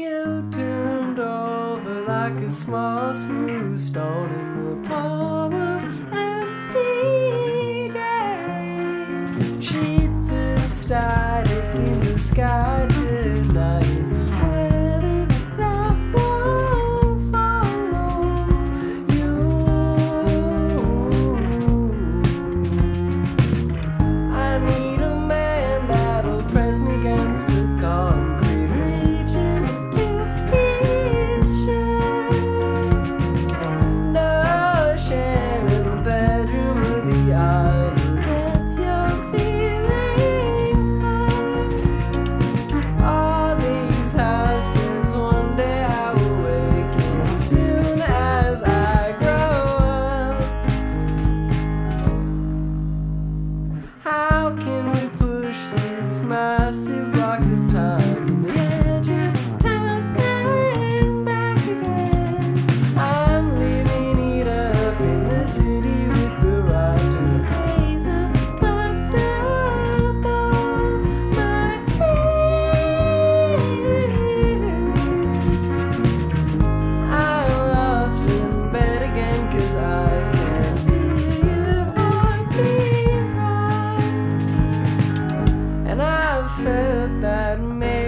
you turned over like a small smooth stone in the palm of empty day. Sheets of static in the sky tonight. felt that man.